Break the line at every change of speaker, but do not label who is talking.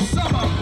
summer.